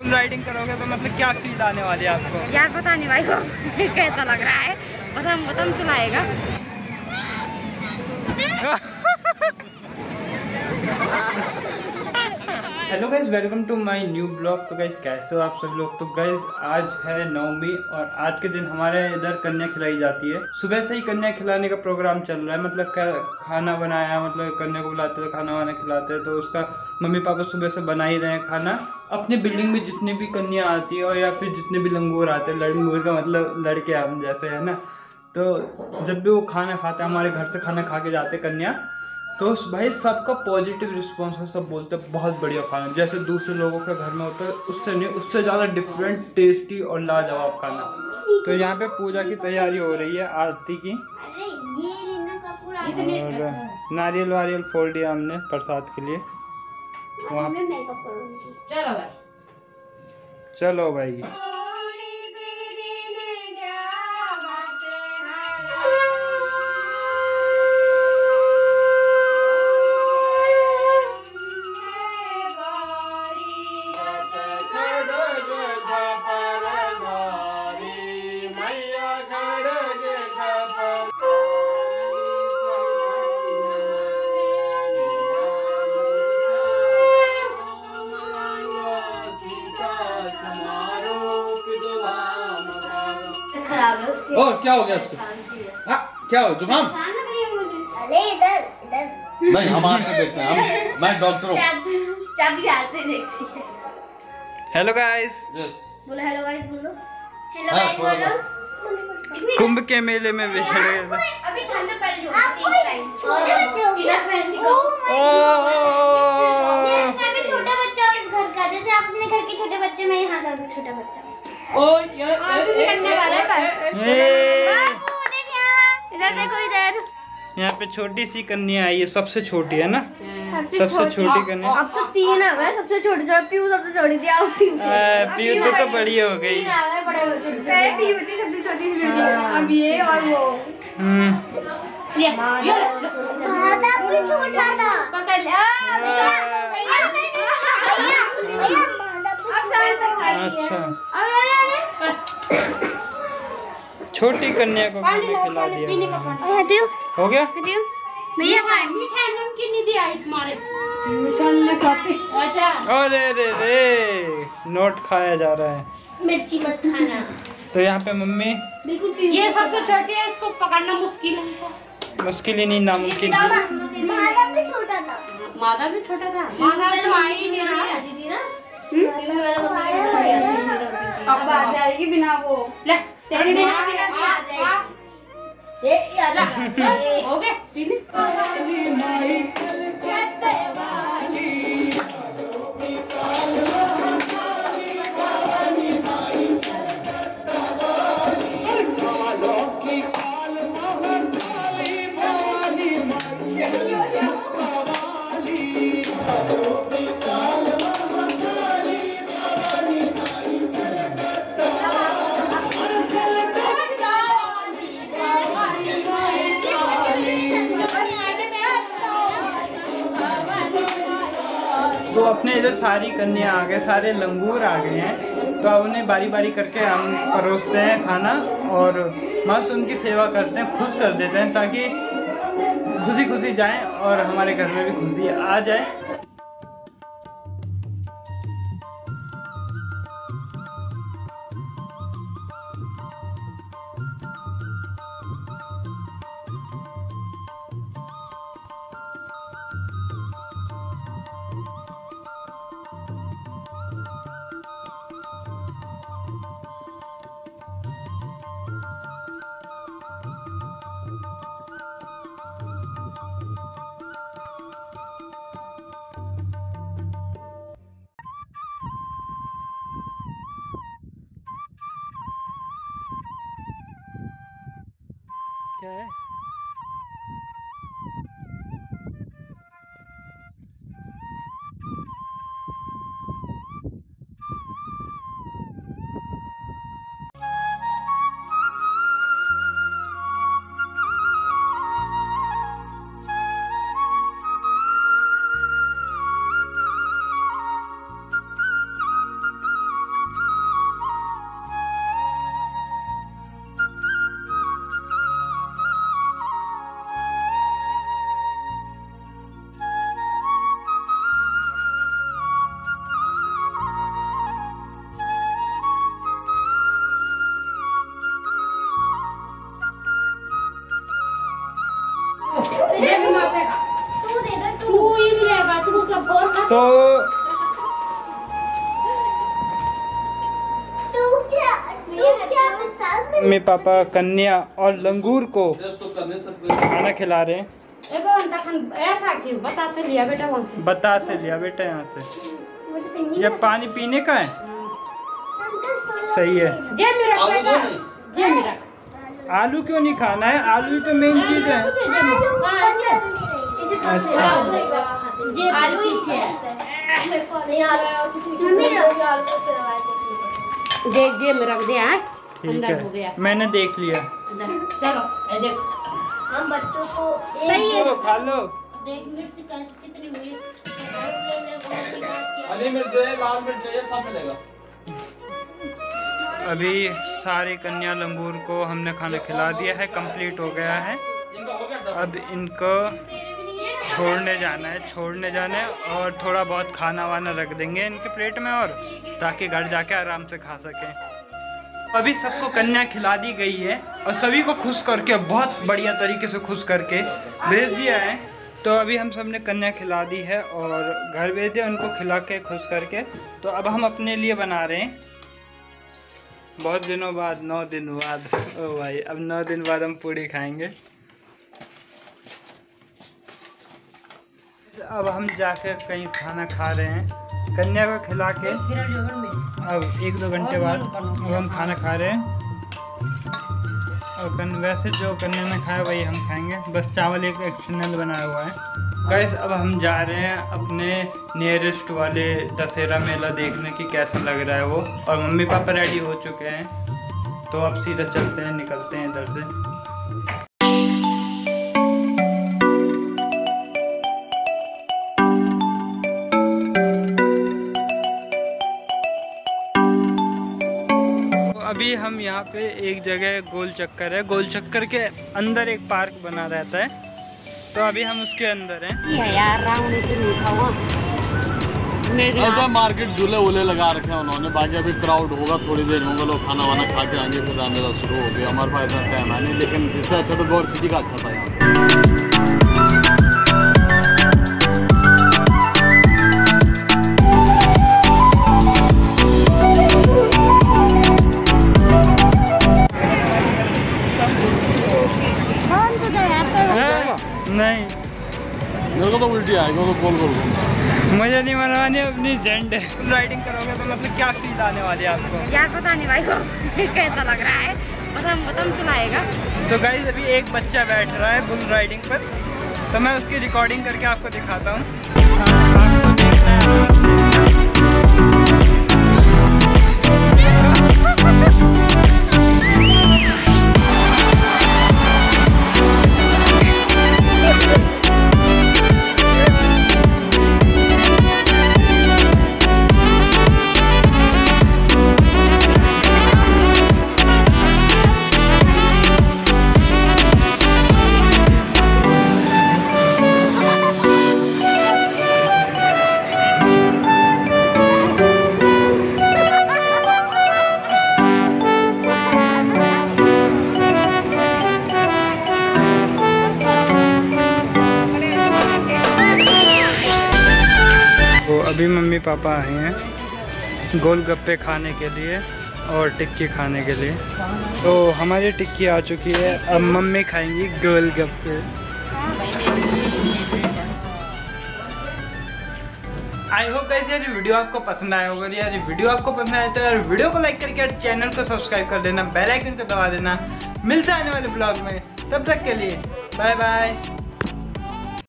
Full riding करोगे तो मतलब क्या फील आने वाली है आपको? यार पता नहीं भाई को कैसा लग रहा है। बताम बताम चलाएगा। Hello guys welcome to my new blog तो गाइज़ कैसे हो आप सब लोग? तो गाइज़ आज है नवमी और आज के दिन हमारे इधर कन्या खिलाई जाती है। सुबह से ही कन्या खिलाने का प्रोग्राम चल रहा है। मतलब खाना बनाया मतलब कन्या को बुलाते हैं खाना वाना खिलाते हैं। तो उसका मम्मी पापा सुबह से बना ही रहे हैं खाना। अपनी बिल्डिंग में जितनी भी कन्या आती है और या फिर जितने भी लंगूर आते हैं लंगूर का मतलब लड़के हम जैसे, है ना? तो जब भी वो खाना खाते हैं, हमारे घर से खाना खा के जाते कन्या। तो उस भाई सबका पॉजिटिव रिस्पॉन्स है सब बोलते हैं बहुत बढ़िया खाना जैसे दूसरे लोगों के घर में होता है उससे नहीं उससे ज़्यादा डिफरेंट टेस्टी और लाजवाब खाना। तो यहाँ पे पूजा की तैयारी हो रही है आरती की। और नारियल वारियल फोड़ दिया हमने प्रसाद के लिए। वहाँ चलो भाई। चलो भाई। खराब है उसके। और क्या हो गया इसको हाँ, क्या हो जुकाम परेशान लग रही है मुझे। अरे इधर इधर। नहीं हम हाथ से देखते हैं। हम मैं डॉक्टर हूँ। चाची से देखती है। हेलो गाइस यस बोलो हेलो गाइस बोलो। हेलो हाँ, गाइस बोलो। कुंभ के मेले में बिछड़ गए अभी ठंड पड़ हो ओ मैं भी छोटा बच्चा हूँ इस घर का। जैसे अपने घर के छोटे बच्चे मैं यहाँ का भी छोटा बच्चा हूँ। और निकलने वाला है बस ये बाबू देख यहाँ इधर देखो इधर यहाँ पे छोटी सी कन्या आई है सबसे छोटी है ना सबसे छोटी कन्या अब तो तीन आ गए सबसे छोटे छोटे पीयू सबसे छोटी थी आप पीयू पीयू तो, तो बड़ी हो गई तीन आ गए बड़े बच्चे छोटे पीयू थी सबसे छोटी सी बिल्डिंग अब ये और वो हम्म ये माता पूरी छोटा था पकड़ ले लिया अच्छा छोटी कन्या को खाना खिला दिया। हटियो हो गया? भैया मीठा नमकीन नहीं दिया इस मारे। अच्छा। अरे रे रे नोट खाया जा रहा है। मिर्ची मत खाना। तो यहाँ पे मम्मी? बिल्कुल ये सबसे छोटी है इसको पकड़ना मुश्किल है। मुश्किल ही नहीं नामुमकिन। माता भी छोटा था। मादा भी छोटा था। मादा तो आई नहीं रहा। आती थी ना आ जाएगी बिना वो। तेरे बिना बिना भी आ। जाएगी ये हो गए तो अपने इधर सारी कन्या आ गए, सारे लंगूर आ गए हैं। तो अब उन्हें बारी बारी करके हम परोसते हैं खाना और मस्त उनकी सेवा करते हैं, खुश कर देते हैं ताकि खुशी खुशी जाएँ और हमारे घर में भी खुशी आ जाए। है तो मेरे पापा कन्या और लंगूर को खाना खिला रहे हैं। बता से लिया बेटा बता से लिया बेटा यहाँ से। ये पानी पीने का है? सही है। जे मेरा आलू दो जे मेरा आलू क्यों नहीं खाना है? आलू ही तो मेन चीज़ है। आलू जे दे हैं। अंदर हो गया मैंने देख लिया। चलो देख हम बच्चों को खा लो। देख मिर्च कितनी हुई हरी मिर्च है लाल मिर्च है सब मिलेगा। अभी सारे कन्या लंगूर को हमने खाना खिला दिया है कंप्लीट हो गया है। अब इनको छोड़ने जाना है, छोड़ने जाना है और थोड़ा बहुत खाना वाना रख देंगे इनके प्लेट में और ताकि घर जाके आराम से खा सकें। अभी सबको कन्या खिला दी गई है और सभी को खुश करके, बहुत बढ़िया तरीके से खुश करके भेज दिया है। तो अभी हम सबने कन्या खिला दी है और घर भेज दिया, उनको खिला के खुश करके। तो अब हम अपने लिए बना रहे हैं। बहुत दिनों बाद, नौ दिन बाद, ओ भाई, अब नौ दिन बाद हम पूड़ी खाएँगे। अब हम जाके कहीं खाना खा रहे हैं। कन्या को खिला के अब एक दो घंटे बाद अब हम खाना खा रहे हैं। और कन वैसे जो कन्या ने खाया वही हम खाएँगे। बस चावल एक एक्शनल बनाया हुआ है। गैस अब हम जा रहे हैं अपने नियरेस्ट वाले दशहरा मेला देखने की कैसा लग रहा है वो। और मम्मी पापा रेडी हो चुके हैं। तो अब सीधा चलते हैं निकलते हैं इधर से। यहाँ पे एक जगह गोल चक्कर है। गोल चक्कर के अंदर एक पार्क बना रहता है। तो अभी हम उसके अंदर हैं। है यार ऐसा मार्केट झूले वूले लगा रखे हैं उन्होंने। बाकी अभी क्राउड होगा थोड़ी देर होगा लोग खाना वाना खा के आएँगे फिर मेला शुरू हो गया। हमारे पास इतना टाइम है नहीं लेकिन इससे अच्छा तो गौर सिटी का अच्छा था। मेरे को तो उल्टी आएगा तो गोल गोल बोल मुझे नहीं मनवानी अपनी जेंट राइडिंग करोगे तो मतलब क्या फील आने वाली है आपको? यार पता नहीं भाई को कैसा लग रहा है? बदम बदम चलाएगा तो गाइज़ अभी एक बच्चा बैठ रहा है बुल राइडिंग पर। तो मैं उसकी रिकॉर्डिंग करके आपको दिखाता हूँ। अभी मम्मी पापा आए हैं गोलगप्पे खाने के लिए और टिक्की खाने के लिए। तो हमारी टिक्की आ चुकी है। अब मम्मी खाएँगी गोलगप्पे। आई होप गाइस यार वीडियो आपको पसंद आया होगा। यार वीडियो आपको पसंद आया तो यार वीडियो को लाइक करके चैनल को सब्सक्राइब कर देना बेल आइकन को दबा देना। मिलता है आने वाले ब्लॉग में। तब तक के लिए बाय बाय